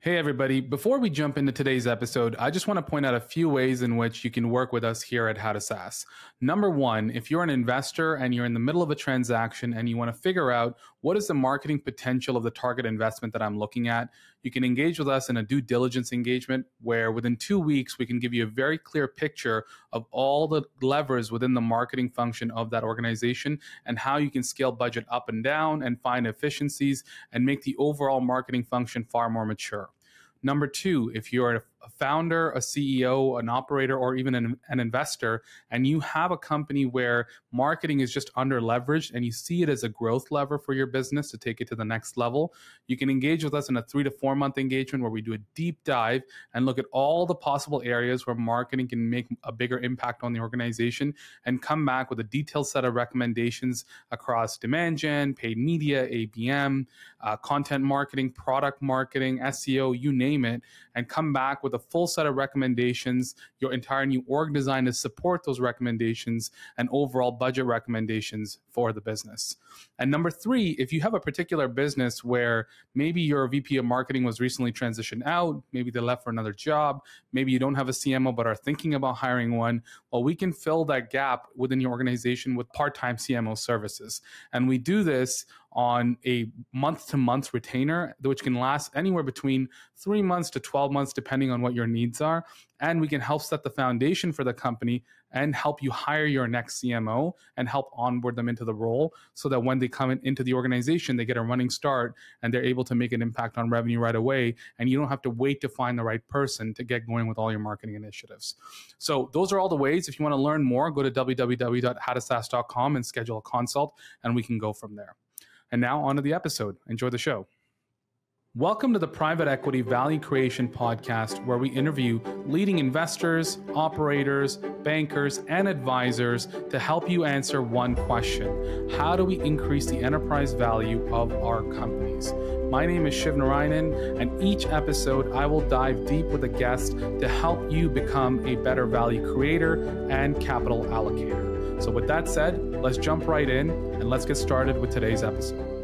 Hey, everybody. Before we jump into today's episode, I just want to point out a few ways in which you can work with us here at How to SaaS. Number one, if you're an investor and you're in the middle of a transaction and you want to figure out what is the marketing potential of the target investment that I'm looking at, you can engage with us in a due diligence engagement where within two weeks we can give you a very clear picture of all the levers within the marketing function of that organization and how you can scale budget up and down and find efficiencies and make the overall marketing function far more mature. Number two, if you're a founder, a CEO, an operator, or even an, an, investor, and you have a company where marketing is just under leveraged and you see it as a growth lever for your business to take it to the next level, you can engage with us in a three to four month engagement where we do a deep dive and look at all the possible areas where marketing can make a bigger impact on the organization and come back with a detailed set of recommendations across demand gen, paid media, ABM, uh, content marketing, product marketing, SEO, you name it, and come back with a full set of recommendations, your entire new org design to support those recommendations, and overall budget recommendations for the business. And number three, if you have a particular business where maybe your VP of marketing was recently transitioned out, maybe they left for another job, maybe you don't have a CMO but are thinking about hiring one, well, we can fill that gap within your organization with part time CMO services. And we do this on a month to month retainer, which can last anywhere between three months to 12 months, depending on what your needs are. And we can help set the foundation for the company and help you hire your next CMO and help onboard them into the role so that when they come in, into the organization, they get a running start and they're able to make an impact on revenue right away. And you don't have to wait to find the right person to get going with all your marketing initiatives. So, those are all the ways. If you want to learn more, go to www.howtosaas.com and schedule a consult, and we can go from there. And now, on to the episode. Enjoy the show. Welcome to the Private Equity Value Creation Podcast, where we interview leading investors, operators, bankers, and advisors to help you answer one question How do we increase the enterprise value of our companies? My name is Shiv Narayanan, and each episode I will dive deep with a guest to help you become a better value creator and capital allocator. So, with that said, let's jump right in and let's get started with today's episode.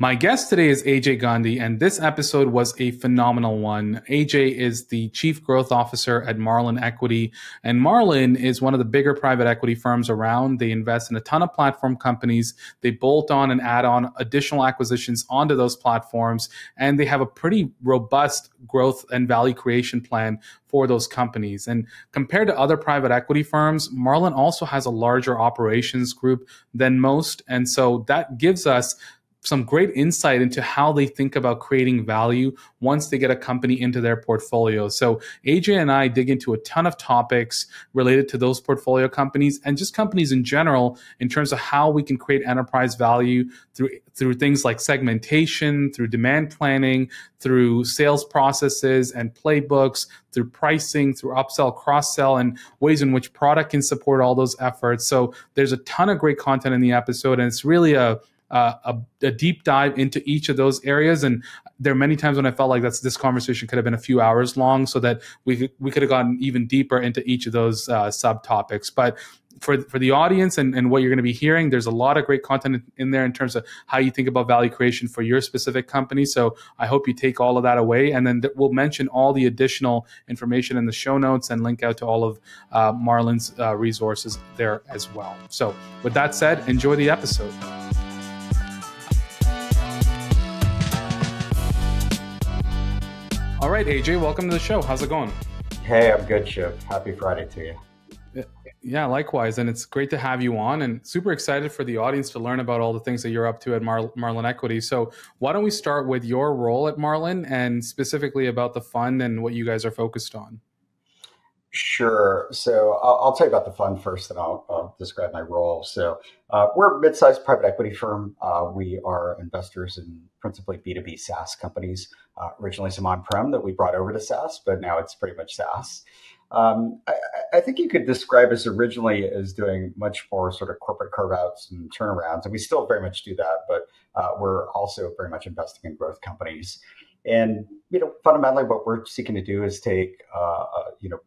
My guest today is AJ Gandhi, and this episode was a phenomenal one. AJ is the Chief Growth Officer at Marlin Equity, and Marlin is one of the bigger private equity firms around. They invest in a ton of platform companies, they bolt on and add on additional acquisitions onto those platforms, and they have a pretty robust growth and value creation plan for those companies. And compared to other private equity firms, Marlin also has a larger operations group than most. And so that gives us some great insight into how they think about creating value once they get a company into their portfolio. So AJ and I dig into a ton of topics related to those portfolio companies and just companies in general in terms of how we can create enterprise value through through things like segmentation, through demand planning, through sales processes and playbooks, through pricing, through upsell, cross sell, and ways in which product can support all those efforts. So there's a ton of great content in the episode, and it's really a uh, a, a, deep dive into each of those areas. And there are many times when I felt like that's this conversation could have been a few hours long, so that we could, we could have gotten even deeper into each of those uh, subtopics. But for for the audience and, and what you're going to be hearing, there's a lot of great content in there in terms of how you think about value creation for your specific company. So I hope you take all of that away, and then we'll mention all the additional information in the show notes and link out to all of uh, Marlin's uh, resources there as well. So with that said, enjoy the episode. All right, AJ, welcome to the show. How's it going? Hey, I'm good, Shiv. Happy Friday to you. Yeah, likewise. And it's great to have you on and super excited for the audience to learn about all the things that you're up to at Mar- Marlin Equity. So, why don't we start with your role at Marlin and specifically about the fund and what you guys are focused on? Sure. So I'll, I'll, tell you about the fund first, and I'll, I'll describe my role. So uh, we're a mid-sized private equity firm. Uh, we are investors in principally B2B SaaS companies. Uh, originally some on-prem that we brought over to SaaS, but now it's pretty much SaaS. Um, I, I, think you could describe us originally as doing much more sort of corporate carve-outs and turnarounds, and we still very much do that. But uh, we're also very much investing in growth companies. And you know, fundamentally, what we're seeking to do is take uh, you know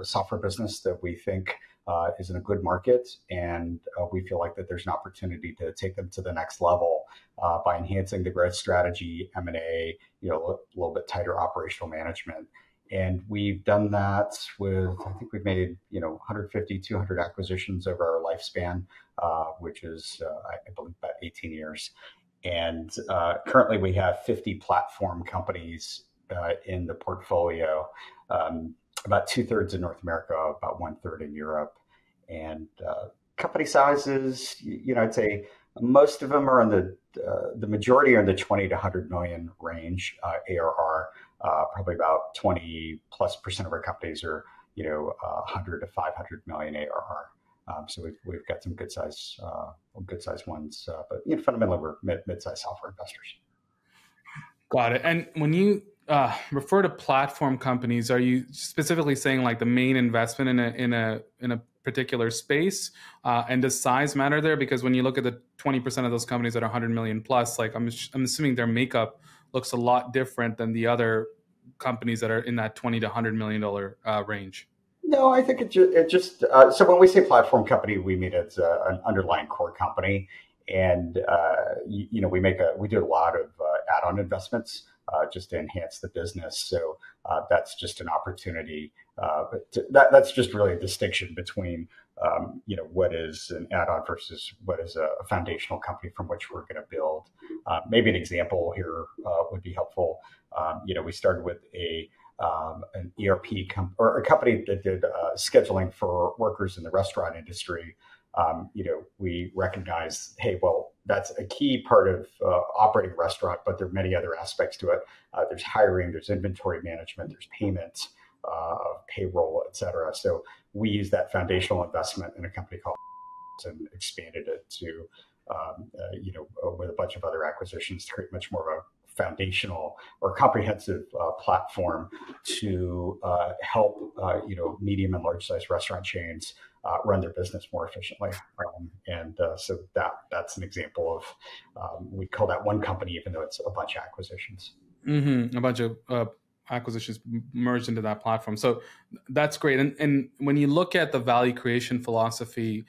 a software business that we think uh, is in a good market, and uh, we feel like that there's an opportunity to take them to the next level. Uh, by enhancing the growth strategy, M&A, you know, a little bit tighter operational management. And we've done that with, I think we've made, you know, 150, 200 acquisitions over our lifespan, uh, which is, uh, I believe, about 18 years. And uh, currently we have 50 platform companies uh, in the portfolio, um, about two thirds in North America, about one third in Europe. And uh, company sizes, you know, I'd say most of them are in the, uh, the majority are in the 20 to 100 million range ARR. Uh, probably about 20 plus percent of our companies are, you know, uh, 100 to 500 million ARR. Um, so we've, we've got some good size, uh, good size ones, uh, but you know, fundamentally we're mid, mid-sized software investors. Got it. And when you uh, refer to platform companies, are you specifically saying like the main investment in a in a in a particular space? Uh, and does size matter there? Because when you look at the twenty percent of those companies that are 100 million plus, like I'm I'm assuming their makeup looks a lot different than the other companies that are in that 20 to 100 million dollar uh, range. No, I think it just, it just uh, so when we say platform company, we mean it's a, an underlying core company, and uh, you, you, know we make a we do a lot of uh, add-on investments uh, just to enhance the business. So uh, that's just an opportunity. Uh, to, that that's just really a distinction between um, you know what is an add-on versus what is a, foundational company from which we're going to build. maybe an example here would be helpful. Um, you know, we started with a um, an ERP com- or a company that did uh, scheduling for workers in the restaurant industry, um, you know, we recognize, hey, well, that's a key part of uh, operating a restaurant, but there are many other aspects to it. Uh, there's hiring, there's inventory management, there's payments, uh, payroll, et cetera. So we use that foundational investment in a company called and expanded it to, um, uh, you know, with a bunch of other acquisitions to create much more of a foundational or comprehensive uh, platform to uh, help uh, you know medium and large size restaurant chains uh, run their business more efficiently. Um, and uh, so that that's an example of um, we call that one company, even though it's a bunch of acquisitions. Mm-hmm. A bunch of uh, acquisitions merged into that platform. So that's great. And and when you look at the value creation philosophy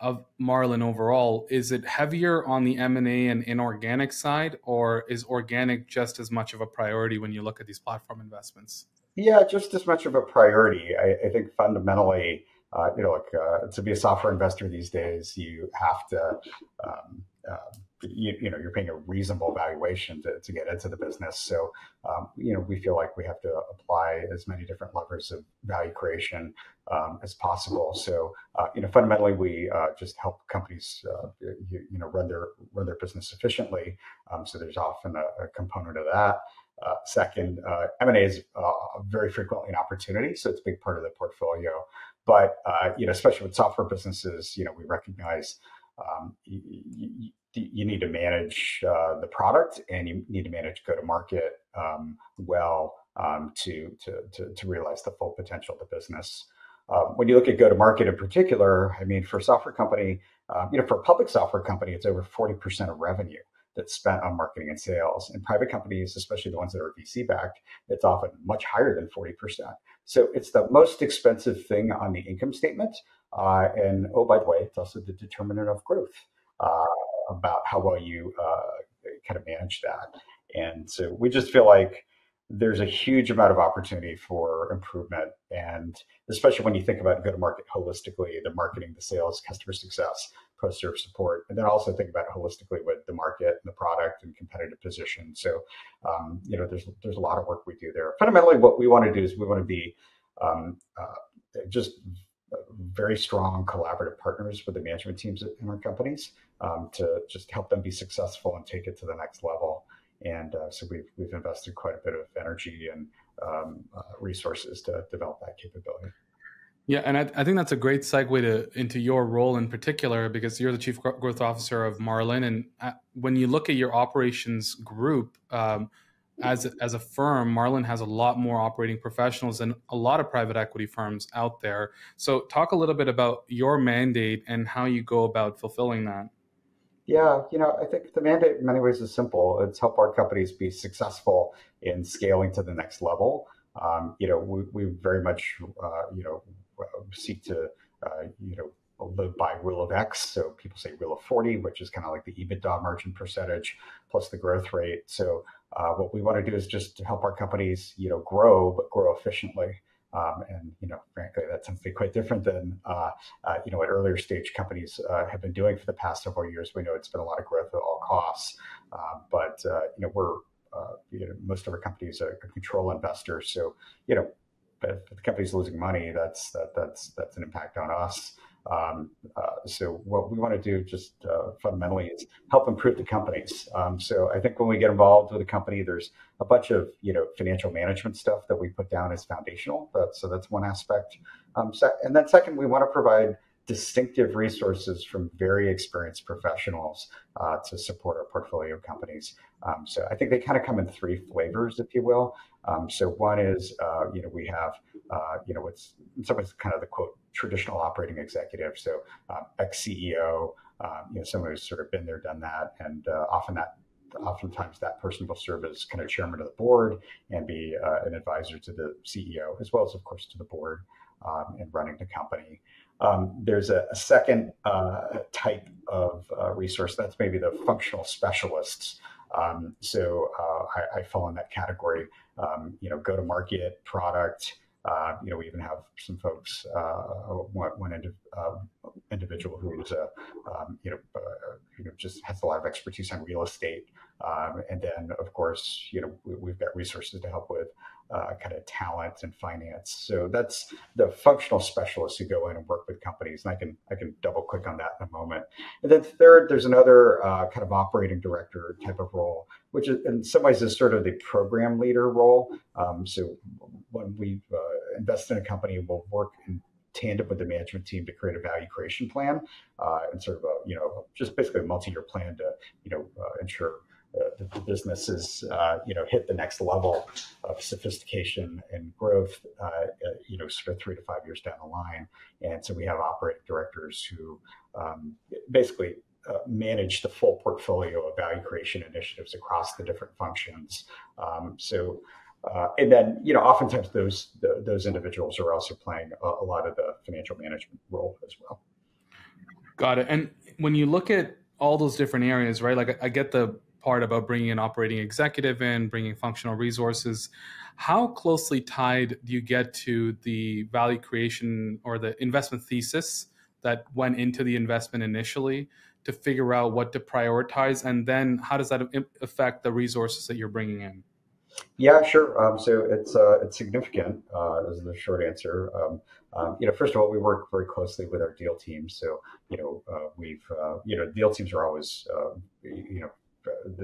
of Marlin overall, is it heavier on the M&A and inorganic side, or is organic just as much of a priority when you look at these platform investments? Yeah, just as much of a priority. I, I think fundamentally, uh, you know, like uh, to be a software investor these days, you have to um, uh, you, you, know you're paying a reasonable valuation to, to get into the business. So um, you know we feel like we have to apply as many different levers of value creation um, as possible. So uh, you know fundamentally we uh, just help companies uh, you, you, know run their run their business efficiently. Um, so there's often a, a component of that. Uh, second uh, m&a is uh, very frequently an opportunity so it's a big part of the portfolio but you know especially with software businesses you know we recognize um, you, you, need to manage uh, the product and you need to manage go to market um, well um, to, to, to, to, realize the full potential of the business. Um, when you look at go to market in particular, I mean, for a software company, um, you know, for a public software company, it's over 40% of revenue that's spent on marketing and sales. And private companies, especially the ones that are VC backed, it's often much higher than 40%. So it's the most expensive thing on the income statement. Uh, and oh, by the way, it's also the determinant of growth uh, about how well you uh, kind of manage that. And so we just feel like there's a huge amount of opportunity for improvement. And especially when you think about go to market holistically, the marketing, the sales, customer success, post serve support, and then also think about it holistically with the market and the product and competitive position. So, um, you know, there's, there's a lot of work we do there. Fundamentally, what we want to do is we want to be um, uh, just very strong collaborative partners with the management teams in our companies um, to just help them be successful and take it to the next level. And uh, so we've, we've invested quite a bit of energy and um, uh, resources to develop that capability. Yeah, and I, I, think that's a great segue to into your role in particular because you're the chief growth officer of Marlin, and uh, when you look at your operations group, um, as as a firm, Marlin has a lot more operating professionals than a lot of private equity firms out there. So, talk a little bit about your mandate and how you go about fulfilling that. Yeah, you know, I think the mandate in many ways is simple. It's help our companies be successful in scaling to the next level. Um, you know, we, we very much, uh, you know, seek to, uh, you know, live by rule of X. So people say rule of 40, which is kind of like the EBITDA margin percentage plus the growth rate. So uh, what we want to do is just to help our companies, you know, grow, but grow efficiently. Um, and you know, frankly, that's something quite different than uh, uh, you know what earlier stage companies uh, have been doing for the past several years. We know it's been a lot of growth at all costs, uh, but uh, you know we're you know most of our companies are control investors, so you know if the company's losing money, that's that, that's that's an impact on us. Um, uh, so what we want to do just uh, fundamentally is help improve the companies. Um, so I think when we get involved with a company, there's a bunch of you know financial management stuff that we put down as foundational. But, so that's one aspect. Um, so, and then second, we want to provide distinctive resources from very experienced professionals uh, to support our portfolio companies. Um, so I think they kind of come in three flavors, if you will. Um, so one is, uh, you know, we have, uh, you know, what's in some ways kind of the quote traditional operating executive. So um, ex CEO, um, you know, someone who's sort of been there, done that, and uh, often that oftentimes that person will serve as kind of chairman of the board and be uh, an advisor to the CEO, as well as, of course, to the board um, in running the company. Um, there's a, a second uh, type of uh, resource that's maybe the functional specialists. Um, so uh, I, I, fall in that category. Um, you know, go to market product. Uh, you know, we even have some folks. Uh, one, one indi- uh, individual who is a um, you know you know just has a lot of expertise on real estate, um, and then of course you know we, we've got resources to help with uh, kind of talent and finance. So that's the functional specialists who go in and work with companies, and I can I can double click on that in a moment. And then third, there's another uh, kind of operating director type of role, which is in some ways is sort of the program leader role. Um, so when we uh, invest in a company, we'll work in tandem with the management team to create a value creation plan uh, and sort of a you know just basically a multi-year plan to you know uh, ensure the, the businesses, uh, you know, hit the next level of sophistication and growth, uh, uh, you know, sort of three to five years down the line. And so we have operating directors who um, basically uh, manage the full portfolio of value creation initiatives across the different functions. Um, so, uh, and then, you know, oftentimes those the, those individuals are also playing a, a lot of the financial management role as well. Got it. And when you look at all those different areas, right? Like I get the part about bringing an operating executive in, bringing functional resources. How closely tied do you get to the value creation or the investment thesis that went into the investment initially to figure out what to prioritize? And then how does that affect the resources that you're bringing in? Yeah, sure. Um, so it's uh, it's significant. Uh, is the short answer. Um, um, you know, first of all, we work very closely with our deal teams. So you know, uh, we've uh, you know, deal teams are always uh, you know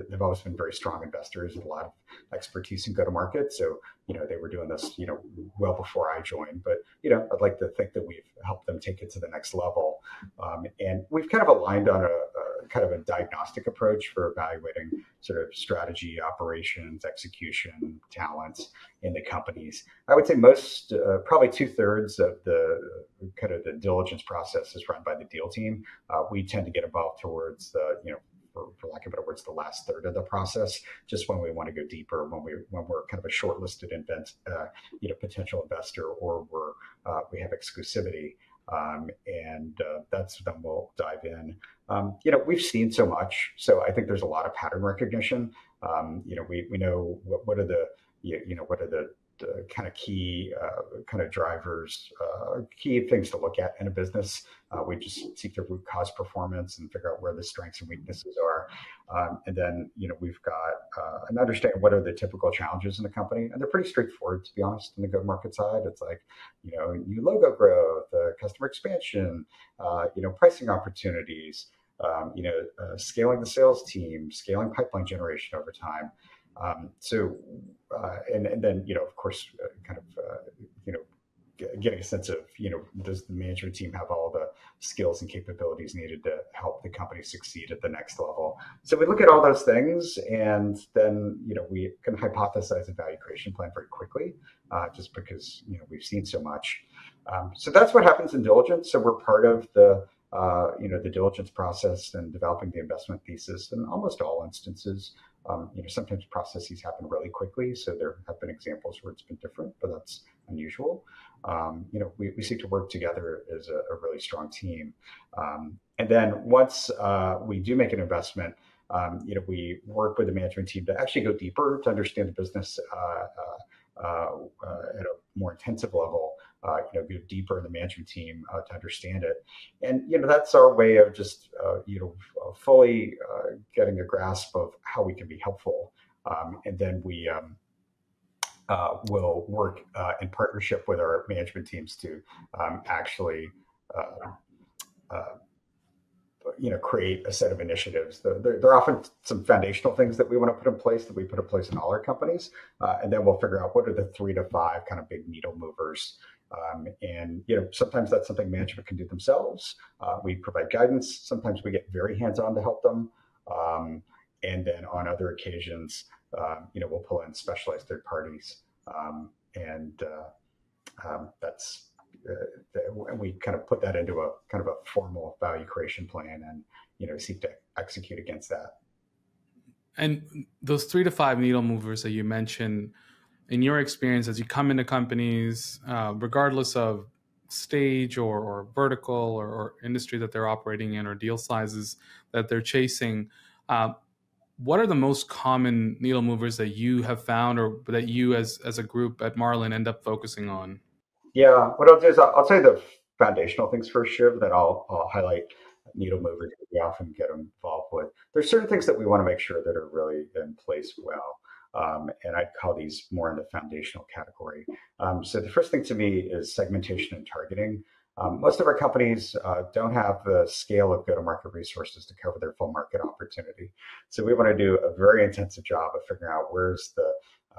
they've always been very strong investors with a lot of expertise in go to market. So, you know, they were doing this, you know, well before I joined. But, you know, I'd like to think that we've helped them take it to the next level. Um, and we've kind of aligned on a, a, kind of a diagnostic approach for evaluating sort of strategy, operations, execution, talents in the companies. I would say most, uh, probably two thirds of the kind of the diligence process is run by the deal team. Uh, we tend to get involved towards the, you know, for, lack of better words, the last third of the process, just when we want to go deeper, when we when we're kind of a shortlisted invent, uh, you know, potential investor, or we're uh, we have exclusivity. Um, and uh, that's when we'll dive in. Um, you know, we've seen so much, so I think there's a lot of pattern recognition. Um, you know, we we know what, what are the you, you know what are the kind of key uh, kind of drivers, uh, key things to look at in a business. Uh, we just seek to root cause performance and figure out where the strengths and weaknesses are. Um, and then, you know, we've got uh, an understanding what are the typical challenges in the company. And they're pretty straightforward, to be honest, in the go market side. It's like, you know, new logo growth, uh, customer expansion, you know, pricing opportunities. Um, you know, scaling the sales team, scaling pipeline generation over time. Um, so, uh, and, and then, you know, of course, uh, kind of, uh, you know, getting a sense of, you know, does the management team have all the skills and capabilities needed to help the company succeed at the next level? So we look at all those things and then, you know, we can hypothesize a value creation plan very quickly, uh, just because, you know, we've seen so much. Um, so that's what happens in diligence. So we're part of the, uh, you know, the diligence process and developing the investment thesis in almost all instances. Um, you know, sometimes processes happen really quickly, so there have been examples where it's been different, but that's unusual. Um, you know, we, we seek to work together as a, a really strong team. Um, and then once uh, we do make an investment, um, you know, we work with the management team to actually go deeper to understand the business uh, uh, uh, at a more intensive level. Uh, you know, go deeper in the management team to understand it, and you know, that's our way of just you know fully getting a grasp of how we can be helpful, um, and then we. Um, uh, will work uh, in partnership with our management teams to um, actually uh, you know create a set of initiatives. There, there, are often some foundational things that we want to put in place that we put in place in all our companies, uh, and then we'll figure out what are the three to five kind of big needle movers. Um, and you know sometimes that's something management can do themselves. Uh, we provide guidance. Sometimes we get very hands-on to help them, um, and then on other occasions, um, you know we'll pull in specialized third parties, um, and uh, um, that's uh, and we kind of put that into a kind of a formal value creation plan and you know seek to execute against that and those three to five needle movers that you mentioned in your experience as you come into companies uh, regardless of stage or, or vertical or, or, industry that they're operating in or deal sizes that they're chasing uh, what are the most common needle movers that you have found or that you as as a group at marlin end up focusing on yeah, what I'll do is I'll, I'll you the foundational things first, Shiv, then I'll, I'll highlight needle movers that we often get involved with. There's certain things that we want to make sure that are really in place well. Um, and I'd call these more in the foundational category. Um, so the first thing to me is segmentation and targeting. Um, most of our companies uh, don't have the scale of go-to-market resources to cover their full market opportunity. So we want to do a very intensive job of figuring out where's the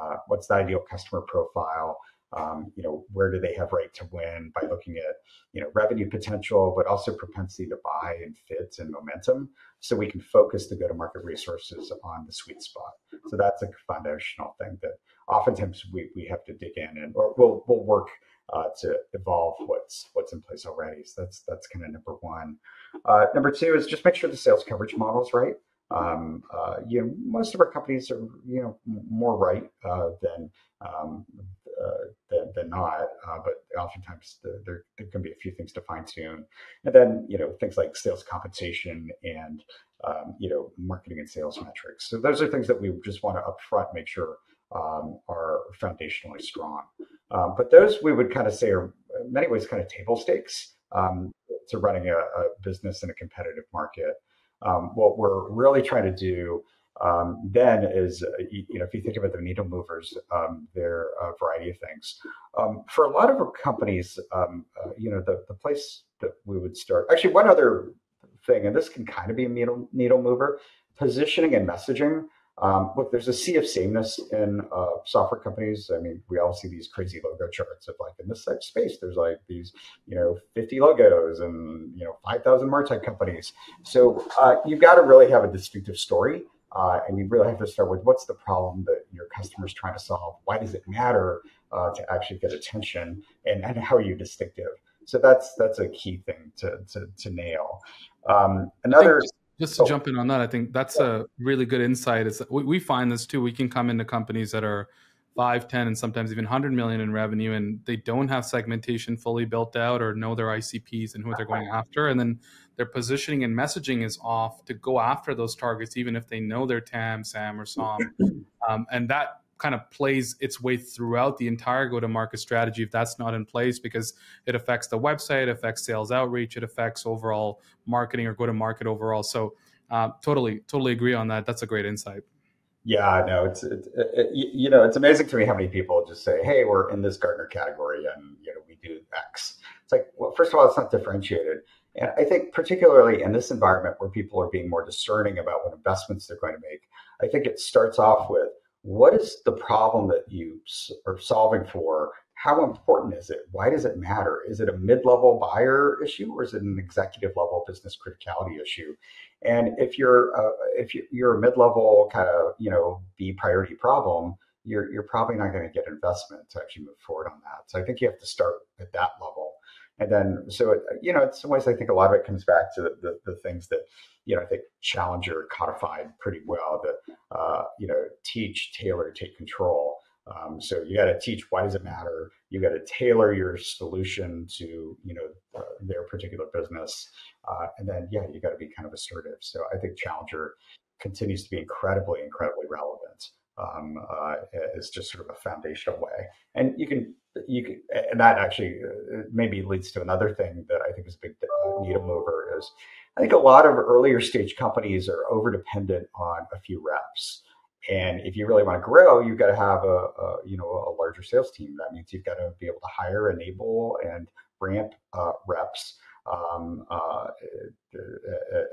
uh, what's the ideal customer profile, um, you know, where do they have right to win by looking at, you know, revenue potential, but also propensity to buy and fit and momentum. So we can focus the go-to-market resources on the sweet spot. So that's a foundational thing that oftentimes we, we have to dig in and or we'll we'll work uh, to evolve what's what's in place already. So that's that's kind of number one. Uh, number two is just make sure the sales coverage model is right. Um, uh, you know, most of our companies are you know more right uh, than um, than, than, not. Uh, but oftentimes the, there, there, can be a few things to fine tune, and then you know things like sales compensation and um, you know marketing and sales metrics. So those are things that we just want to upfront make sure um, are foundationally strong. Um, but those we would kind of say are in many ways kind of table stakes um, to running a, a, business in a competitive market. Um, what we're really trying to do um, then is uh, you know if you think about the needle movers, um, there are a variety of things. Um, for a lot of companies, um, uh, you know the the place that we would start. Actually, one other thing, and this can kind of be a needle needle mover: positioning and messaging. Um, look, there's a sea of sameness in uh, software companies. I mean, we all see these crazy logo charts of like in this space, there's like these, you know, 50 logos and you know 5,000 martech companies. So uh, you've got to really have a distinctive story uh, and you really have to start with what's the problem that your customer is trying to solve? Why does it matter uh, to actually get attention? And, and how are you distinctive? So that's that's a key thing to to, to nail. Um, another. Just to oh, jump in on that, I think that's a really good insight. Is we, we find this too. We can come into companies that are five, 10, and sometimes even 100 million in revenue, and they don't have segmentation fully built out or know their ICPs and who they're going after. And then their positioning and messaging is off to go after those targets, even if they know their TAM, SAM, or SOM. Um, and that kind of plays its way throughout the entire go to market strategy if that's not in place because it affects the website, it affects sales outreach, it affects overall marketing or go to market overall. So, uh, totally, totally agree on that. That's a great insight. Yeah, no, it's it, it, uh, uh, you know it's amazing to me how many people just say, "Hey, we're in this Gartner category, and you know we do X." It's like, well, first of all, it's not differentiated, and I think particularly in this environment where people are being more discerning about what investments they're going to make, I think it starts off with what is the problem that you are solving for, how important is it? Why does it matter? Is it a mid-level buyer issue or is it an executive level business criticality issue? And if you're uh, if you're a mid-level kind of you know B priority problem, you're you're probably not going to get investment to actually move forward on that. So I think you have to start at that level. And then, so, it, you know, in some ways, I think a lot of it comes back to the, the, the things that, you know, I think Challenger codified pretty well that, uh, you know, teach, tailor, take control Um, so you got to teach why does it matter. You got to tailor your solution to you know uh, their particular business, uh, and then yeah, you got to be kind of assertive. So I think Challenger continues to be incredibly, incredibly relevant. Um, uh, just sort of a foundational way, and you can you can, and that actually uh, maybe leads to another thing that I think is a big uh, needle mover is I think a lot of earlier stage companies are over dependent on a few reps. And if you really want to grow, you've got to have a, a, you know a larger sales team. That means you've got to be able to hire, enable, and ramp uh, reps um, uh, at,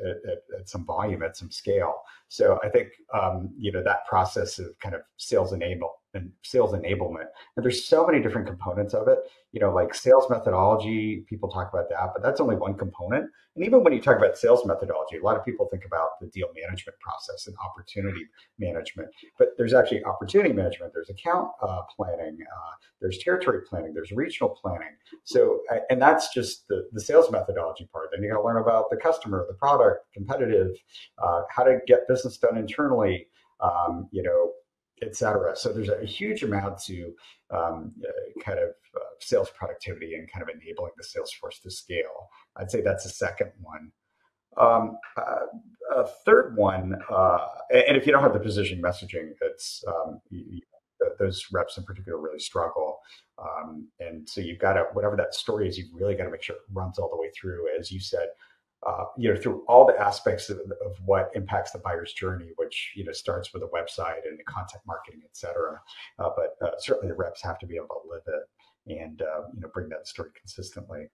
at, at, some volume, at some scale. So I think um, you know that process of kind of sales enable and sales enablement, and there's so many different components of it. You know, like sales methodology, people talk about that, but that's only one component. And even when you talk about sales methodology, a lot of people think about the deal management process and opportunity management, but there's actually opportunity management. There's account uh, planning. Uh, there's territory planning. There's regional planning. So, and that's just the, the sales methodology part. Then you got to learn about the customer, the product, competitive, uh, how to get business done internally. Um, you know, etc. So there's a huge amount to um, uh, kind of uh, sales productivity and kind of enabling the sales force to scale. I'd say that's the second one. Um, uh, a third one, uh, and if you don't have the positioning messaging, it's um, you, those reps in particular really struggle. Um, and so you've got to, whatever that story is, you've really got to make sure it runs all the way through. As you said, uh, you know, through all the aspects of, of, what impacts the buyer's journey, which you know starts with a website and the content marketing, et cetera. Uh, but uh, certainly the reps have to be able to live it and uh, you know bring that story consistently.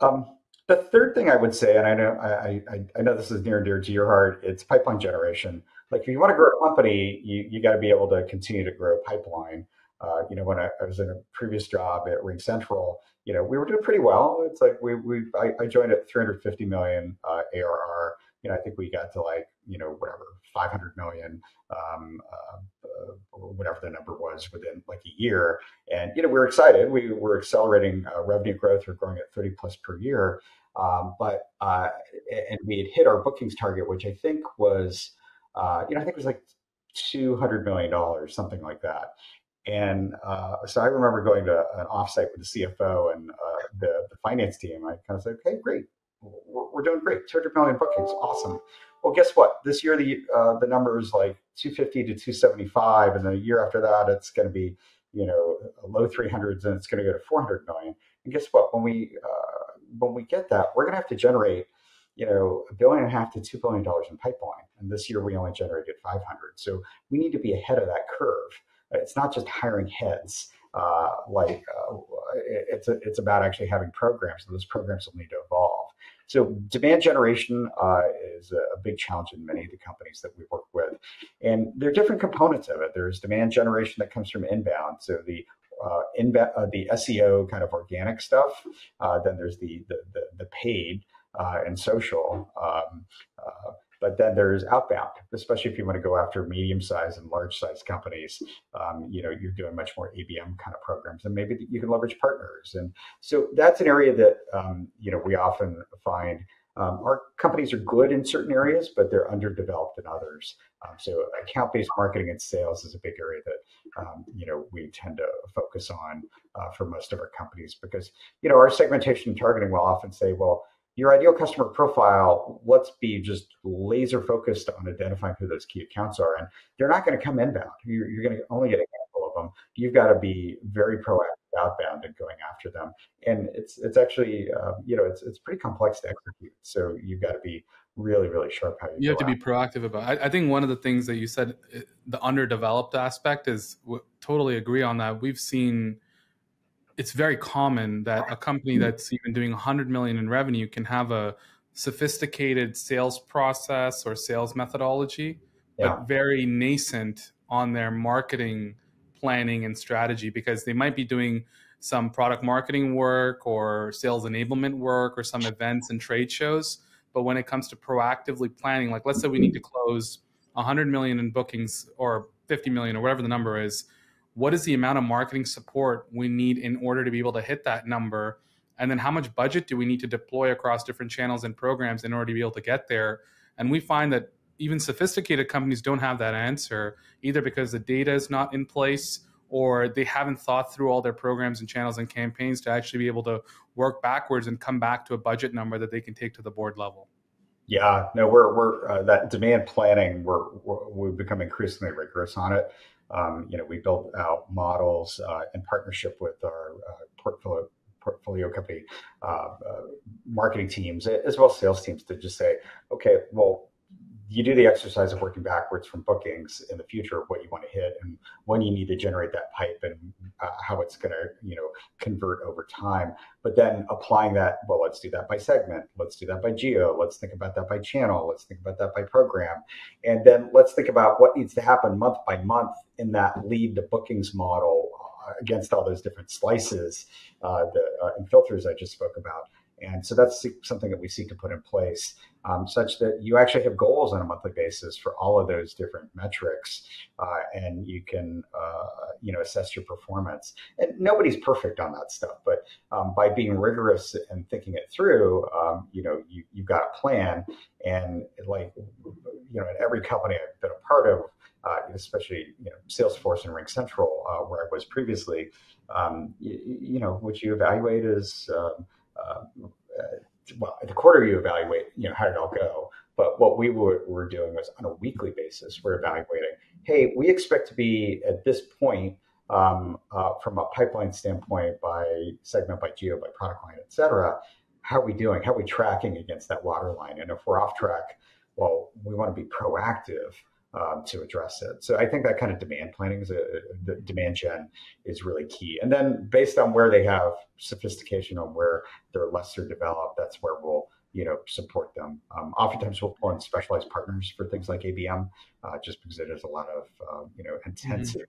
Um, the third thing I would say, and I know I, I, I, know this is near and dear to your heart, it's pipeline generation. Like if you want to grow a company, you, you got to be able to continue to grow pipeline. Uh, you know, when I, I, was in a previous job at RingCentral, you know, we were doing pretty well. It's like we we I, I joined at 350 million uh, ARR. You know, I think we got to like you know whatever 500 million, um, uh, uh, whatever the number was within like a year. And you know, we were excited. We were accelerating uh, revenue growth. We're growing at 30 plus per year. Um, but uh, and we had hit our bookings target, which I think was uh, you know I think it was like 200 million dollars, something like that. And uh, so I remember going to an offsite with the CFO and uh, the, the, finance team. I kind of said, okay, great. We're, we're, doing great. 200 million bookings. Awesome. Well, guess what? This year, the, uh, the number is like 250 to 275. And then a year after that, it's going to be, you know, low 300s and it's going to go to 400 million. And guess what? When we, uh, when we get that, we're going to have to generate, you know, a billion and a half to $2 billion in pipeline. And this year we only generated 500. So we need to be ahead of that curve it's not just hiring heads. Uh, like uh, it's a, it's about actually having programs, and those programs will need to evolve. So demand generation uh, is a big challenge in many of the companies that we work with, and there are different components of it. There's demand generation that comes from inbound, so the uh, uh, the SEO kind of organic stuff. Uh, then there's the the, the, the paid uh, and social. Um, but then there's outbound, especially if you want to go after medium sized and large sized companies. Um, you know, you're doing much more ABM kind of programs, and maybe you can leverage partners. And so that's an area that um, you know we often find. Um, our companies are good in certain areas, but they're underdeveloped in others. Um, so account-based marketing and sales is a big area that um, you know we tend to focus on uh, for most of our companies because you know our segmentation and targeting will often say, well, your ideal customer profile, let's be just laser focused on identifying who those key accounts are. And they're not going to come inbound. You're, you're going to only get a handful of them. You've got to be very proactive outbound and going after them. And it's it's actually uh, you know it's it's pretty complex to execute. So you've got to be really really sharp how you. You have to be proactive about. I, I, think one of the things that you said, uh, the underdeveloped aspect, is totally agree on that. We've seen it's very common that a company that's even doing 100 million in revenue can have a sophisticated sales process or sales methodology yeah. but very nascent on their marketing planning and strategy because they might be doing some product marketing work or sales enablement work or some events and trade shows but when it comes to proactively planning like let's say we need to close 100 million in bookings or 50 million or whatever the number is what is the amount of marketing support we need in order to be able to hit that number and then how much budget do we need to deploy across different channels and programs in order to be able to get there and we find that even sophisticated companies don't have that answer either because the data is not in place or they haven't thought through all their programs and channels and campaigns to actually be able to work backwards and come back to a budget number that they can take to the board level. Yeah, no, we're we're uh, that demand planning. We're, we're we've become increasingly rigorous on it. Um, you know, we built out models uh, in partnership with our uh, portfolio portfolio company uh, uh, marketing teams as well as sales teams to just say, okay, well, you do the exercise of working backwards from bookings in the future of what you want to hit and when you need to generate that pipe and uh, how it's going to you know convert over time. But then applying that well let's do that by segment let's do that by geo let's think about that by channel let's think about that by program. And then let's think about what needs to happen month by month in that lead to bookings model uh, against all those different slices uh, the, uh, and filters i just spoke about and so that's something that we seek to put in place um, such that you actually have goals on a monthly basis for all of those different metrics, uh, and you can uh, you know assess your performance. And nobody's perfect on that stuff, but um, by being rigorous and thinking it through, um, you know you you've got a plan. And like you know, at every company I've been a part of, uh, especially you know Salesforce and RingCentral, uh, where I was previously, um, you, you, know, what you evaluate is uh, well, the quarter you evaluate, you know, how did it all go? But what we were, were doing was on a weekly basis, we're evaluating, hey, we expect to be at this point um, uh, from a pipeline standpoint by segment, by geo, by product line, et cetera. How are we doing? How are we tracking against that water line? And if we're off track, well, we want to be proactive um, to address it. So I think that kind of demand planning is a, the demand gen is really key. And then based on where they have sophistication on where they're lesser developed, that's where we'll you know support them. Um, oftentimes we'll pull in specialized partners for things like ABM, uh, just because it is a lot of uh, you know intensive,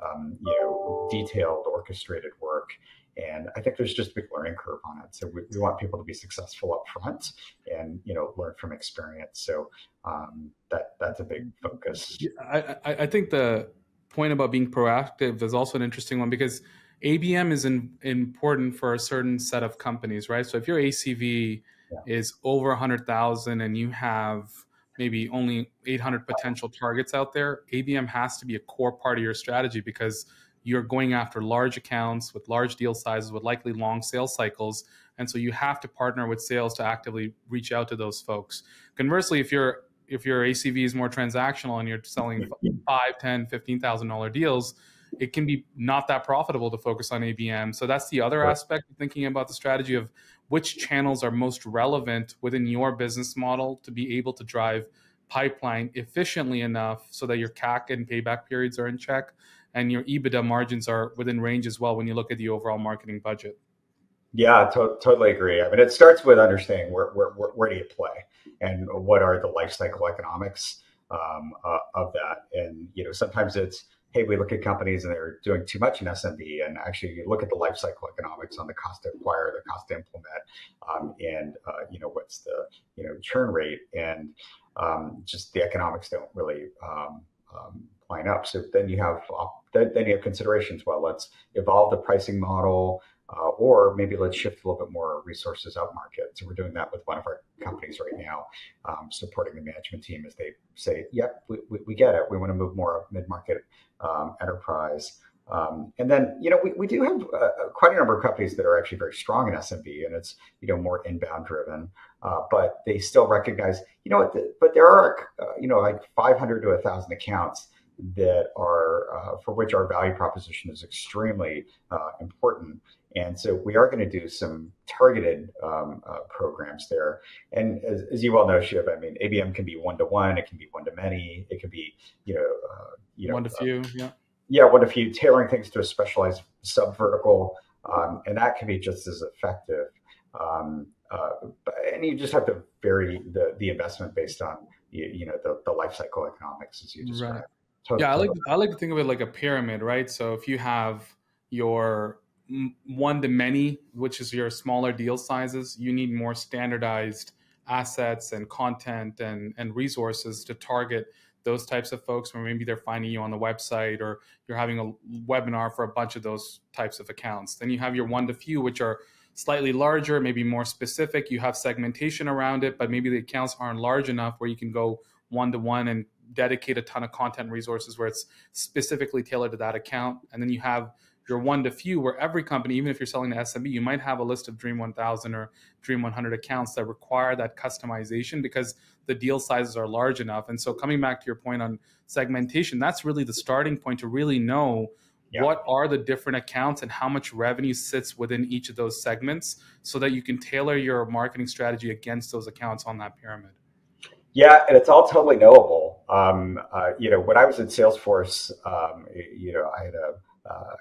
mm-hmm. um, you know detailed orchestrated work. And I think there's just a big learning curve on it. So we, we want people to be successful up front and, you know, learn from experience. So um, that that's a big focus. I, I think the point about being proactive is also an interesting one because ABM is in, important for a certain set of companies, right? So if your ACV yeah. is over 100,000 and you have maybe only 800 potential targets out there, ABM has to be a core part of your strategy because you're going after large accounts with large deal sizes with likely long sales cycles and so you have to partner with sales to actively reach out to those folks conversely if your if your acv is more transactional and you're selling five ten fifteen thousand dollar deals it can be not that profitable to focus on abm so that's the other aspect of thinking about the strategy of which channels are most relevant within your business model to be able to drive pipeline efficiently enough so that your cac and payback periods are in check and your EBITDA margins are within range as well when you look at the overall marketing budget. Yeah, to- totally agree. I mean, it starts with understanding where, where, where, do you play and what are the life cycle economics um, uh, of that. And, you know, sometimes it's, hey, we look at companies and they're doing too much in SMB, and actually you look at the life cycle economics on the cost to acquire, the cost to implement, um, and uh, you know what's the you know churn rate, and um, just the economics don't really um, um line up. So then you have then, you have considerations. Well, let's evolve the pricing model, or maybe let's shift a little bit more resources out market. So we're doing that with one of our companies right now, um, supporting the management team as they say, "Yep, we, we, we get it. We want to move more mid market um, enterprise." Um, and then, you know, we, we do have uh, quite a number of companies that are actually very strong in SMB, and it's you know more inbound driven. Uh, but they still recognize, you know, but there are uh, you know like 500 to 1,000 accounts that are uh, for which our value proposition is extremely uh, important. And so we are going to do some targeted um, uh, programs there. And as, as, you well know, Shiv, I mean, ABM can be one to one, it can be one to many, it can be you know, uh, you know, one to uh, few, yeah, yeah, one to few, tailoring things to a specialized sub vertical, um, and that can be just as effective. Um, uh, and you just have to vary the the investment based on you, you know the, the life cycle economics as you described. Right. Totally. Yeah, I like I like to think of it like a pyramid, right? So if you have your one to many, which is your smaller deal sizes, you need more standardized assets and content and and resources to target those types of folks where maybe they're finding you on the website or you're having a webinar for a bunch of those types of accounts. Then you have your one to few, which are slightly larger, maybe more specific. You have segmentation around it, but maybe the accounts aren't large enough where you can go one to one and dedicate a ton of content resources where it's specifically tailored to that account. And then you have your one to few, where every company, even if you're selling to SMB, you might have a list of Dream 1000 or Dream 100 accounts that require that customization because the deal sizes are large enough. And so, coming back to your point on segmentation, that's really the starting point to really know yeah. what are the different accounts and how much revenue sits within each of those segments so that you can tailor your marketing strategy against those accounts on that pyramid. Yeah, and it's all totally knowable. Um, uh, you know, when I was at Salesforce, um, you know, I had a uh,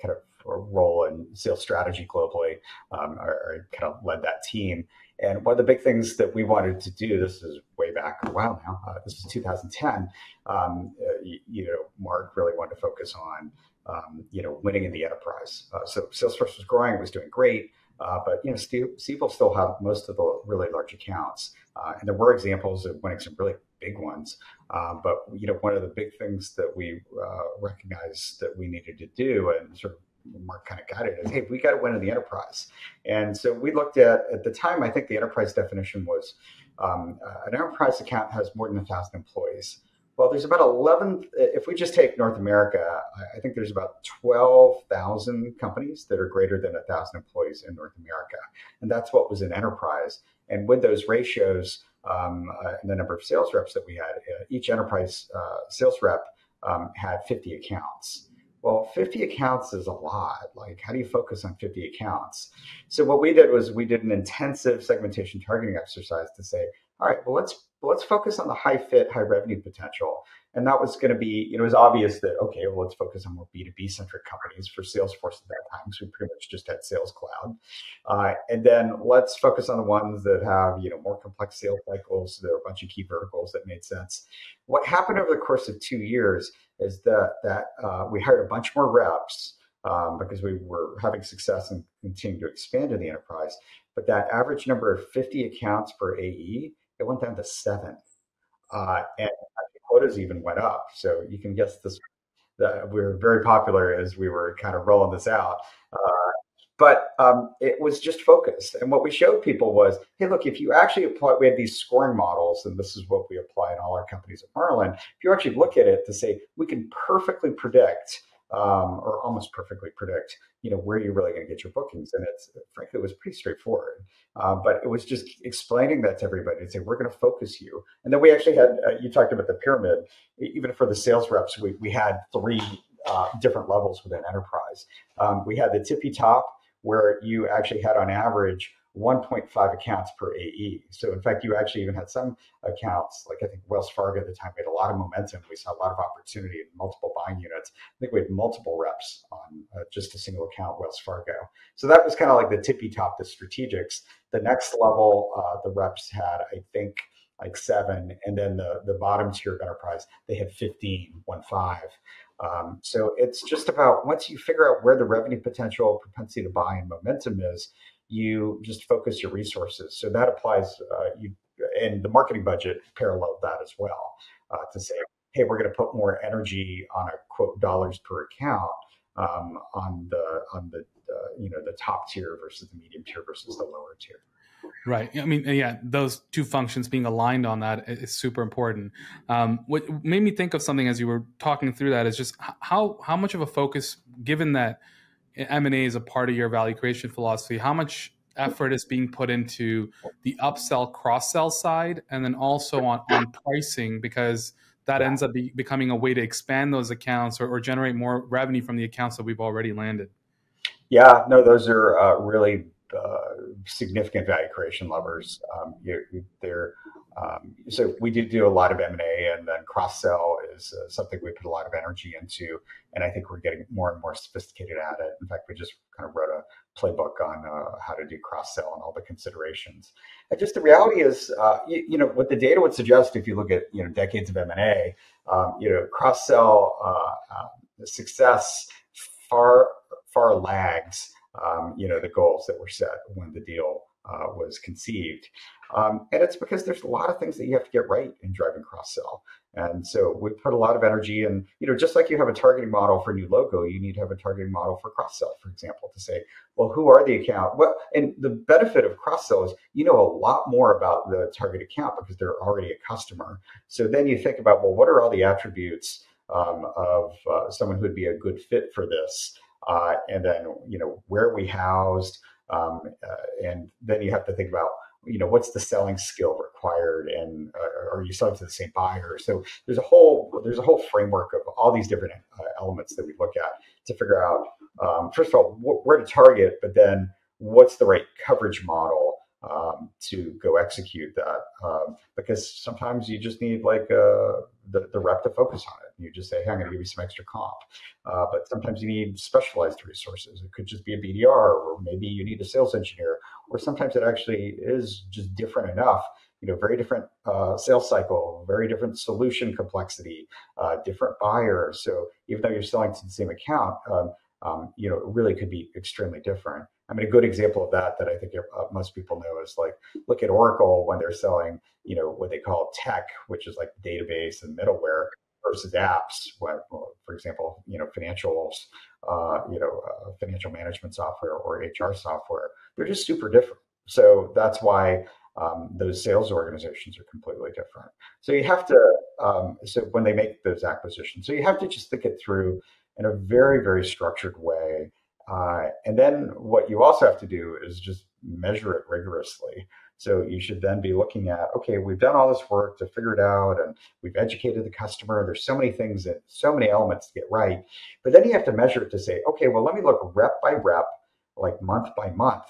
kind of a role in sales strategy globally, um, or, kind of led that team. And one of the big things that we wanted to do, this is way back a while now, uh, this was 2010, um, uh, you, you, know, Mark really wanted to focus on, um, you know, winning in the enterprise. Uh, so Salesforce was growing, it was doing great. Uh, but you know, Siebel still have most of the really large accounts, uh, and there were examples of winning some really big ones. Um, but you know, one of the big things that we uh, recognized that we needed to do, and sort of Mark kind of got it, is hey, we got to win in the enterprise. And so we looked at at the time. I think the enterprise definition was um, uh, an enterprise account has more than a thousand employees. Well, there's about 11, if we just take North America, I think there's about 12,000 companies that are greater than 1,000 employees in North America. And that's what was in enterprise. And with those ratios um, uh, and the number of sales reps that we had, uh, each enterprise uh, sales rep um, had 50 accounts. Well, 50 accounts is a lot. Like, how do you focus on 50 accounts? So, what we did was we did an intensive segmentation targeting exercise to say, all right, well, let's let's focus on the high fit, high revenue potential. And that was going to be, you know, it was obvious that, okay, well, let's focus on more B2B centric companies for Salesforce at that time. So we pretty much just had Sales Cloud. Uh, and then let's focus on the ones that have, you know, more complex sales cycles. There are a bunch of key verticals that made sense. What happened over the course of two years is that, that uh, we hired a bunch more reps. Um, because we were having success and continuing to expand in the enterprise. But that average number of 50 accounts per AE it went down to seven. Uh, and quotas even went up. So you can guess this. That we were very popular as we were kind of rolling this out. Uh, but um, it was just focused. And what we showed people was, hey, look, if you actually apply, we had these scoring models, and this is what we apply in all our companies at Marlin. If you actually look at it to say, we can perfectly predict um, or almost perfectly predict, you know, where you're really going to get your bookings. And it's frankly, it was pretty straightforward. Uh, but it was just explaining that to everybody and say, we're going to focus you. And then we actually had, uh, you talked about the pyramid, even for the sales reps, we, we had three uh, different levels within enterprise. Um, we had the tippy top where you actually had on average 1.5 accounts per AE. So in fact, you actually even had some accounts, like I think Wells Fargo at the time, had a lot of momentum. We saw a lot of opportunity in multiple buying units. I think we had multiple reps on uh, just a single account, Wells Fargo. So that was kind of like the tippy top, the strategics. The next level, uh, the reps had, I think, like seven, and then the the bottom tier of enterprise, they had 15, one five. Um, so it's just about once you figure out where the revenue potential, propensity to buy, and momentum is, you just focus your resources. So that applies, uh, you and the marketing budget paralleled that as well uh, to say, hey, we're going to put more energy on a quote dollars per account um, on the on the uh, you know the top tier versus the medium tier versus the lower tier. Right. I mean, yeah, those two functions being aligned on that is super important. Um, what made me think of something as you were talking through that is just how how much of a focus, given that M&A is a part of your value creation philosophy, how much effort is being put into the upsell cross sell side and then also on, on pricing because that ends up be, becoming a way to expand those accounts or, or, generate more revenue from the accounts that we've already landed? Yeah no those are uh, really uh, significant value creation levers. Um, they're um, so we do do a lot of M&A and then cross sell is uh, something we put a lot of energy into. And I think we're getting more and more sophisticated at it. In fact, we just kind of wrote a playbook on uh, how to do cross sell and all the considerations. And just the reality is, uh, you, you, know, what the data would suggest if you look at, you know, decades of M&A, um, you know, cross sell uh, uh, success far, far lags, um, you know, the goals that were set when the deal uh, was conceived. Um, and it's because there's a lot of things that you have to get right in driving cross sell. And so we put a lot of energy and, you know, just like you have a targeting model for new logo, you need to have a targeting model for cross sell, for example, to say, well, who are the account? Well, and the benefit of cross sell is you know a lot more about the target account because they're already a customer. So then you think about, well, what are all the attributes um, of uh, someone who would be a good fit for this? Uh, and then, you know, where we housed? Um, uh, and then you have to think about you know what's the selling skill required and uh, are you selling to the same buyer? So there's a whole there's a whole framework of all these different uh, elements that we look at to figure out um, first of all wh- where to target but then what's the right coverage model um, to go execute that um, because sometimes you just need like uh, the, the rep to focus on it. You just say hey i'm going to give you some extra comp. Uh, but sometimes you need specialized resources. It could just be a bdr or maybe you need a sales engineer or sometimes it actually is just different enough you know very different uh, sales cycle very different solution complexity uh, different buyers. So even though you're selling to the same account um, um, you know it really could be extremely different I mean, a good example of that that I think uh, most people know is like look at Oracle when they're selling, you know, what they call tech, which is like database and middleware versus apps. When, for example, you know, financials, uh, you know, uh, financial management software or HR software, they're just super different. So that's why um, those sales organizations are completely different. So you have to, um, so when they make those acquisitions, so you have to just think it through in a very, very structured way uh, and then what you also have to do is just measure it rigorously. So you should then be looking at, okay, we've done all this work to figure it out and we've educated the customer. There's so many things that, so many elements to get right. But then you have to measure it to say, okay, well, let me look rep by rep, like month by month.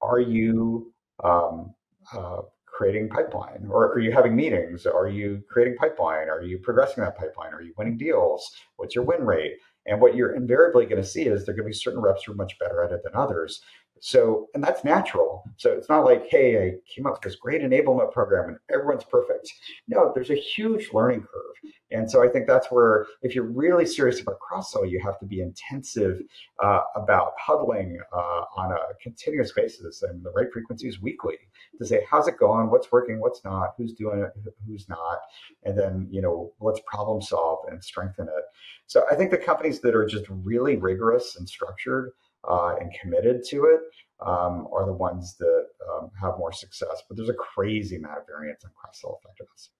Are you um, uh, creating pipeline or are you having meetings? Are you creating pipeline? Are you progressing that pipeline? Are you winning deals? What's your win rate? And what you're invariably going to see is there are going to be certain reps who are much better at it than others. So, and that's natural. So it's not like, hey, I came up with this great enablement program and everyone's perfect. No, there's a huge learning curve. And so I think that's where, if you're really serious about cross sell, you have to be intensive uh, about huddling uh, on a continuous basis and the right frequencies weekly to say, how's it going? What's working? What's not? Who's doing it? Who's not? And then, you know, let's problem solve and strengthen it. So I think the companies that are just really rigorous and structured uh, and committed to it um, are the ones that um, have more success. But there's a crazy amount of variance in cross sell effectiveness.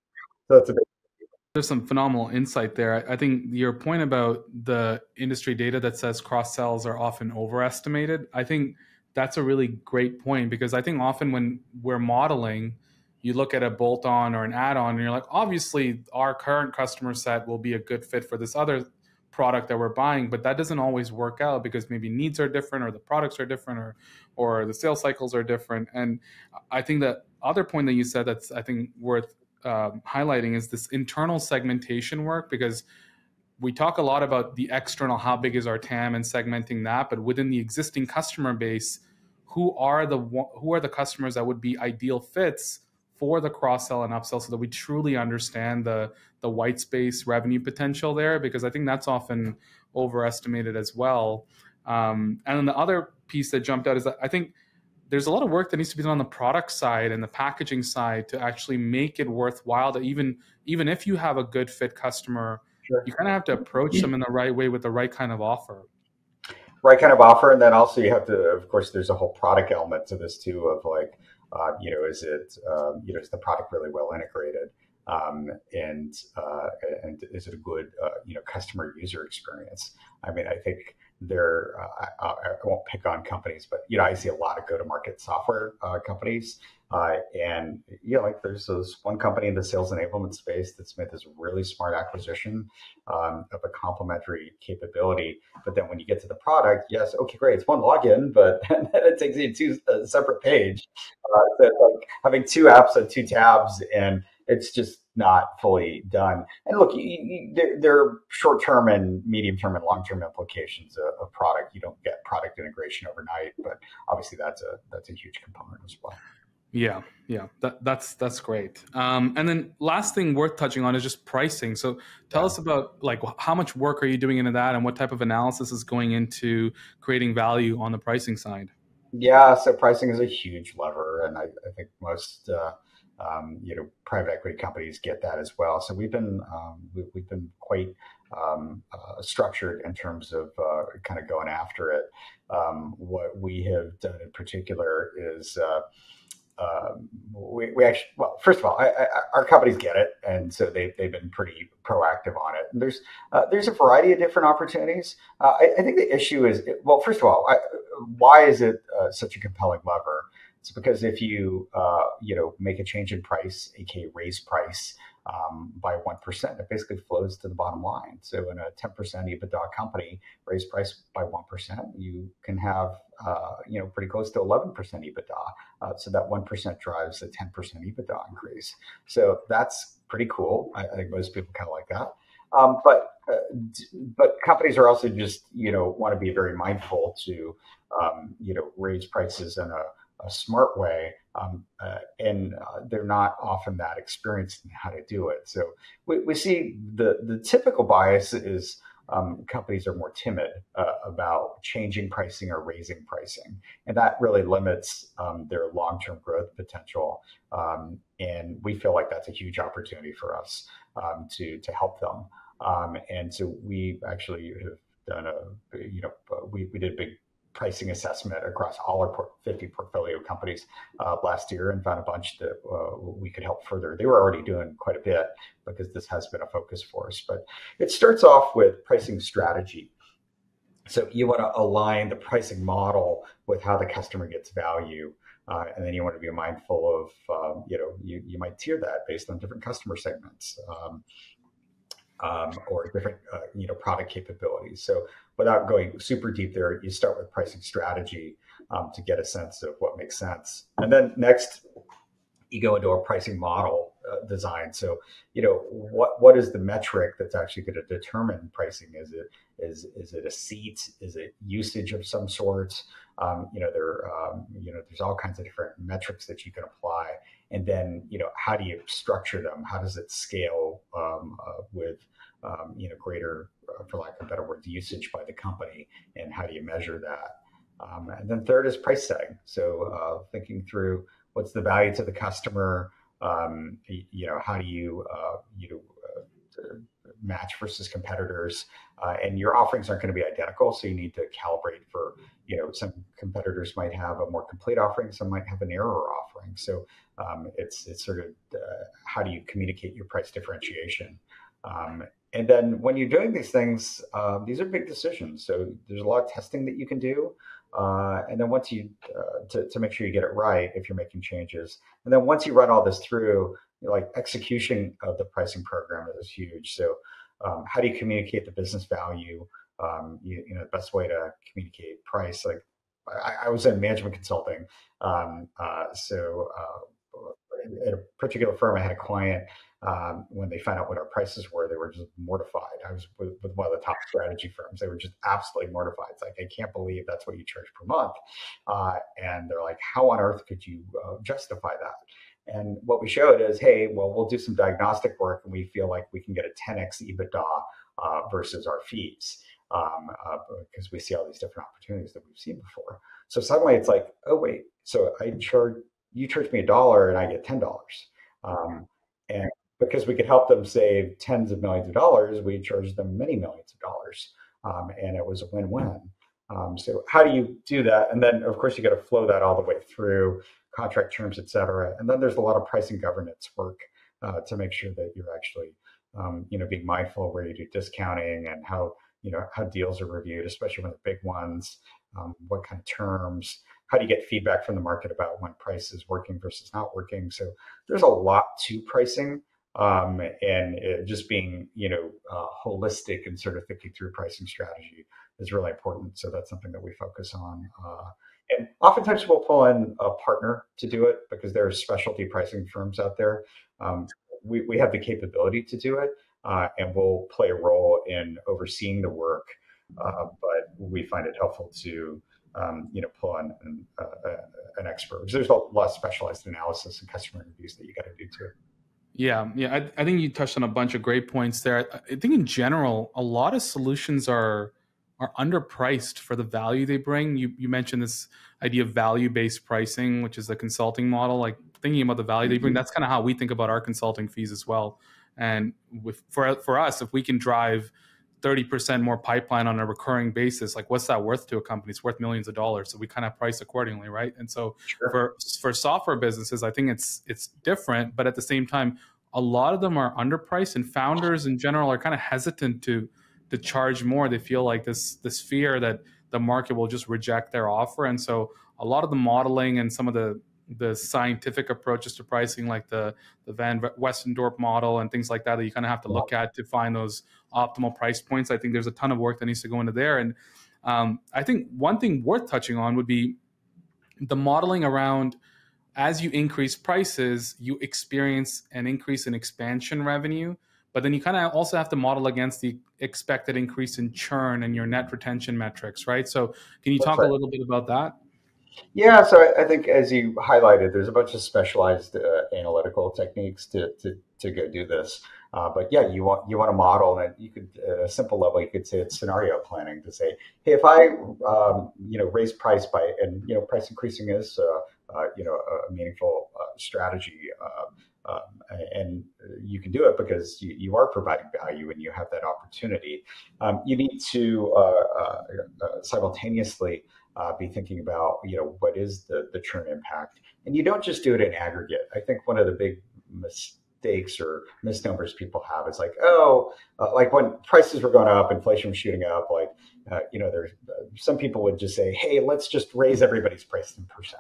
So that's a big there's some phenomenal insight there. I think your point about the industry data that says cross sells are often overestimated. I think that's a really great point because I think often when we're modeling, you look at a bolt on or an add on and you're like, obviously, our current customer set will be a good fit for this other product that we're buying but that doesn't always work out because maybe needs are different or the products are different or or the sales cycles are different. And i think that other point that you said that's i think worth um, highlighting is this internal segmentation work because we talk a lot about the external how big is our tam and segmenting that but within the existing customer base who are the who are the customers that would be ideal fits for the cross sell and upsell so that we truly understand the the white space revenue potential there because I think that's often overestimated as well. Um, and then the other piece that jumped out is that I think there's a lot of work that needs to be done on the product side and the packaging side to actually make it worthwhile that even even if you have a good fit customer sure. you kind of have to approach them in the right way with the right kind of offer right kind of offer and then also you have to of course there's a whole product element to this too of like uh, you know, is it, um, you know, is the product really well integrated? Um, and uh, and is it a good, uh, you know, customer user experience? I mean, I think there, uh, I, I, won't pick on companies, but you know, I see a lot of go-to-market software uh, companies uh, and you know, like there's this one company in the sales enablement space that's made this really smart acquisition um, of a complementary capability. But then when you get to the product, yes, okay, great, it's one login, but then it takes you to a separate page. Uh, so like having two apps on two tabs, and it's just not fully done. And look, you, you, there, there, are short-term and medium-term and long-term implications of, of product. You don't get product integration overnight, but obviously that's a that's a huge component as well. Yeah, yeah, that, that's that's great. Um, and then last thing worth touching on is just pricing. So tell yeah. us about like how much work are you doing into that, and what type of analysis is going into creating value on the pricing side? Yeah, so pricing is a huge lever, and I, I think most uh, um, you know, private equity companies get that as well. So we've been um, we, have been quite um, uh, structured in terms of uh, kind of going after it. Um, what we have done in particular is. Uh, um, we, we actually, well, first of all, I, I, our companies get it, and so they, they've been pretty proactive on it. And there's uh, there's a variety of different opportunities. Uh, I, I, think the issue is, well, first of all, why is it uh, such a compelling lever? It's because if you uh, you know make a change in price, aka raise price um, by one percent, it basically flows to the bottom line. So in a ten percent EBITDA company, raise price by one percent, you can have uh, you know pretty close to eleven percent EBITDA. Uh, so that one percent drives a ten percent EBITDA increase. So that's pretty cool. I, I think most people kind of like that. Um, but uh, but companies are also just you know want to be very mindful to um, you know raise prices in a a smart way, um, uh, and uh, they're not often that experienced in how to do it. So we, we see the the typical bias is um, companies are more timid uh, about changing pricing or raising pricing, and that really limits um, their long term growth potential. Um, and we feel like that's a huge opportunity for us um, to to help them. Um, and so we actually have done a you know we, we did a big pricing assessment across all our 50 portfolio companies uh, last year and found a bunch that uh, we could help further. They were already doing quite a bit because this has been a focus for us. But it starts off with pricing strategy. So you want to align the pricing model with how the customer gets value. Uh, and then you want to be mindful of, um, you know, you, you might tier that based on different customer segments. Um, um, or different uh, you know product capabilities. So without going super deep there, you start with pricing strategy um, to get a sense of what makes sense, and then next you go into a pricing model uh, design. So you know what what is the metric that's actually going to determine pricing? Is it is is it a seat? Is it usage of some sort? Um, you know there um, you know there's all kinds of different metrics that you can apply and then you know how do you structure them? How does it scale um, uh, with um, you know greater uh, for lack of better word usage by the company? And how do you measure that? Um, and then third is price setting. So uh, thinking through what's the value to the customer um, you know how do you uh, you know uh, match versus competitors uh, and your offerings aren't going to be identical so you need to calibrate for you know some competitors might have a more complete offering some might have an error offering. So um, it's it's sort of uh, how do you communicate your price differentiation? Um, and then when you're doing these things uh, these are big decisions so there's a lot of testing that you can do uh, and then once you uh, to, to make sure you get it right if you're making changes and then once you run all this through like execution of the pricing program is huge. So um, how do you communicate the business value? Um, you, you, know, the best way to communicate price. Like I, I was in management consulting, um, uh, so uh, at a particular firm, I had a client. Um, when they found out what our prices were, they were just mortified. I was with, with, one of the top strategy firms. They were just absolutely mortified. It's like, I can't believe that's what you charge per month. Uh, and they're like, how on earth could you uh, justify that? And what we showed is, hey, well, we'll do some diagnostic work and we feel like we can get a 10x EBITDA uh, versus our fees um, uh, because we see all these different opportunities that we've seen before. So suddenly it's like, oh, wait, so I charge, you charge me a dollar and I get $10. Um, and because we could help them save tens of millions of dollars, we charged them many millions of dollars. Um, and it was a win win. Um, so how do you do that? And then, of course, you got to flow that all the way through contract terms, et cetera. And then there's a lot of pricing governance work uh, to make sure that you're actually, um, you know, being mindful where you do discounting and how, you know, how deals are reviewed, especially when the big ones, um, what kind of terms, how do you get feedback from the market about when price is working versus not working? So there's a lot to pricing. Um, and just being, you know, uh, holistic and sort of thinking through pricing strategy is really important. So that's something that we focus on. Uh, and oftentimes we'll pull in a partner to do it because there are specialty pricing firms out there. Um, we, we have the capability to do it, uh, and we'll play a role in overseeing the work. Uh, but we find it helpful to um, you know pull on an, uh, an expert because there's a lot of specialized analysis and customer interviews that you got to do too. Yeah, yeah, I, I, think you touched on a bunch of great points there. I, I think in general, a lot of solutions are are underpriced for the value they bring. You you mentioned this idea of value based pricing, which is the consulting model. Like thinking about the value they bring. Mm-hmm. That's kind of how we think about our consulting fees as well. And with, for for us, if we can drive 30% more pipeline on a recurring basis like what's that worth to a company it's worth millions of dollars so we kind of price accordingly right and so sure. for for software businesses i think it's it's different but at the same time a lot of them are underpriced and founders in general are kind of hesitant to to charge more they feel like this this fear that the market will just reject their offer and so a lot of the modeling and some of the the scientific approaches to pricing, like the the Van Westendorp model and things like that, that you kind of have to look at to find those optimal price points. I think there's a ton of work that needs to go into there, and um, I think one thing worth touching on would be the modeling around as you increase prices, you experience an increase in expansion revenue, but then you kind of also have to model against the expected increase in churn and your net retention metrics, right? So, can you That's talk right. a little bit about that? Yeah, so I think as you highlighted, there's a bunch of specialized uh, analytical techniques to, to, to go do this. Uh, but yeah, you want you want a model, and you could at a simple level, you could say it's scenario planning to say, hey, if I um, you know raise price by and you know price increasing is uh, uh you know a meaningful uh, strategy. Um, and you can do it because you, you, are providing value and you have that opportunity. Um, you need to uh, simultaneously uh, be thinking about, you know, what is the, the churn impact? And you don't just do it in aggregate. I think one of the big mistakes or misnomers people have is like, oh, uh, like when prices were going up, inflation was shooting up, like, uh, you know, there's uh, some people would just say, hey, let's just raise everybody's price 10%.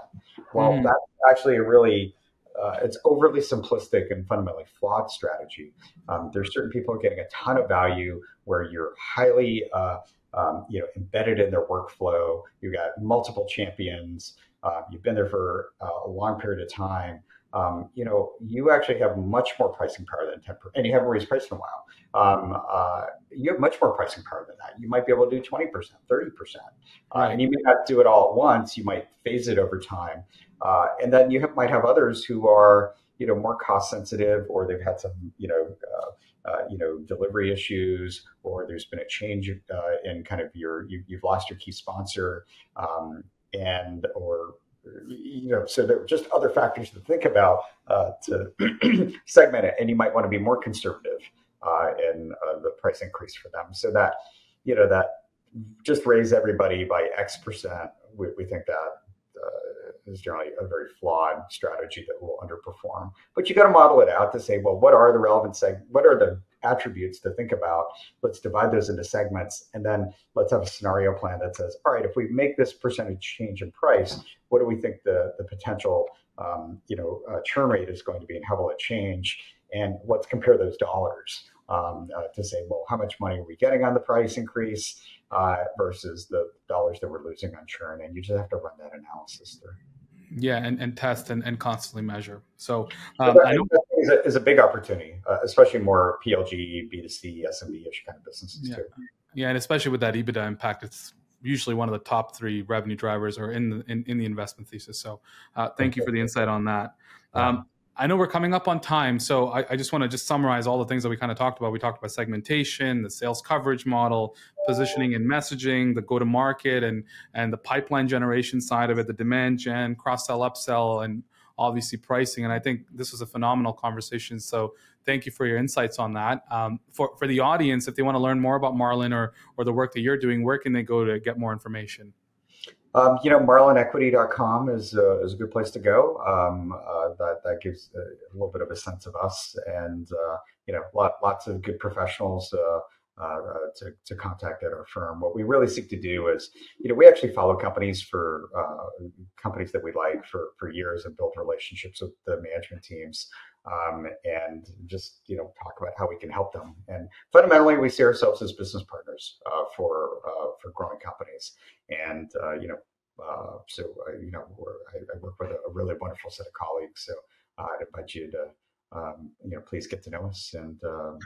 Well, mm. that's actually a really, uh, it's overly simplistic and fundamentally flawed strategy. Um, there's certain people getting a ton of value where you're highly uh, um, you know, embedded in their workflow. You've got multiple champions. Uh, you've been there for uh, a long period of time. Um, you know, you actually have much more pricing power than 10%, and you haven't raised price in a while. Um, uh, you have much more pricing power than that. You might be able to do 20%, 30%. Uh, and you may not do it all at once. You might phase it over time. Uh, and then you have, might have others who are, you know, more cost sensitive or they've had some, you know, uh, uh, you know delivery issues or there's been a change uh, in kind of your you, have lost your key sponsor um, and or you know so there are just other factors to think about uh, to segment it and you might want to be more conservative uh, in uh, the price increase for them. So that you know that just raise everybody by x percent we, we think that is generally a very flawed strategy that will underperform. But you got to model it out to say, well, what are the relevant seg- what are the attributes to think about? Let's divide those into segments, and then let's have a scenario plan that says, all right, if we make this percentage change in price, what do we think the the potential um, you know uh, churn rate is going to be, and how will it change? And let's compare those dollars um, uh, to say, well, how much money are we getting on the price increase uh, versus the dollars that we're losing on churn? And you just have to run that analysis through. Yeah, and, and test and, and constantly measure. So, um, so I know is a, is a big opportunity, uh, especially more PLG, B2C, SMB-ish kind of businesses yeah. too. Yeah, and especially with that EBITDA impact, it's usually one of the top three revenue drivers or in the, in, in the investment thesis. So uh, thank you for the insight on that. Um, I know we're coming up on time, so I, I just want to just summarize all the things that we kind of talked about. We talked about segmentation, the sales coverage model, positioning and messaging, the go to market, and and the pipeline generation side of it, the demand gen, cross sell, upsell, and obviously pricing. And I think this was a phenomenal conversation. So thank you for your insights on that. Um, for for the audience, if they want to learn more about Marlin or or the work that you're doing, where can they go to get more information? Um, you know, marlinequity.com is, uh, is a good place to go. Um, uh, that, that gives a, a, little bit of a sense of us and, uh, you know, lot, lots of good professionals uh, uh, to, to contact at our firm. What we really seek to do is, you know, we actually follow companies for uh, companies that we like for, for years and build relationships with the management teams. Um, and just you know talk about how we can help them. And fundamentally, we see ourselves as business partners uh, for uh, for growing companies. And uh, you know, uh, so you know, I, I, work with a, really wonderful set of colleagues. So I'd invite you to um, you know please get to know us and. Um,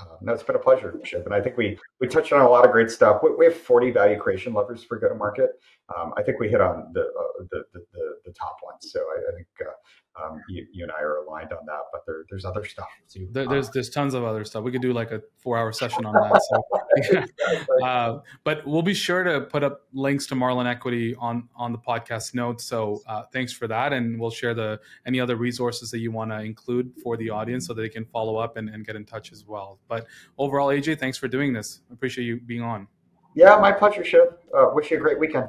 uh, no, it's been a pleasure, Shiv. And I think we we touched on a lot of great stuff. We, we have 40 value creation levers for go to market. Um, I think we hit on the, uh, the, the, the, the, top ones. So I, I think uh, um, you, you, and I are aligned on that. But there, there's other stuff too. There, there's there's tons of other stuff. We could do like a four hour session on that. So, uh, but we'll be sure to put up links to Marlin Equity on on the podcast notes. So uh, thanks for that, and we'll share the any other resources that you want to include for the audience so that they can follow up and, and get in touch as well. But overall, AJ, thanks for doing this. I appreciate you being on. Yeah, my pleasure, Shiv. Uh, wish you a great weekend.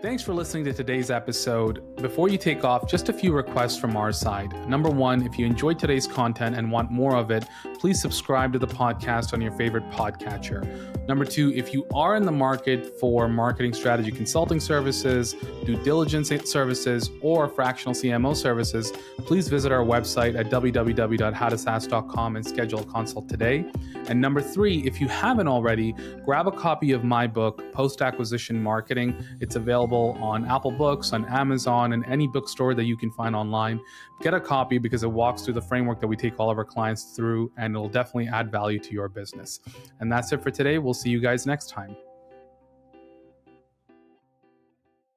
Thanks for listening to today's episode. Before you take off, just a few requests from our side. Number one, if you enjoyed today's content and want more of it, please subscribe to the podcast on your favorite podcatcher. Number two, if you are in the market for marketing strategy consulting services, due diligence services, or fractional CMO services, please visit our website at www.howtosaas.com and schedule a consult today. And number three, if you haven't already, grab a copy of my book, Post Acquisition Marketing. It's available on Apple Books, on Amazon, and any bookstore that you can find online. Get a copy because it walks through the framework that we take all of our clients through, and it'll definitely add value to your business. And that's it for today. We'll see you guys next time.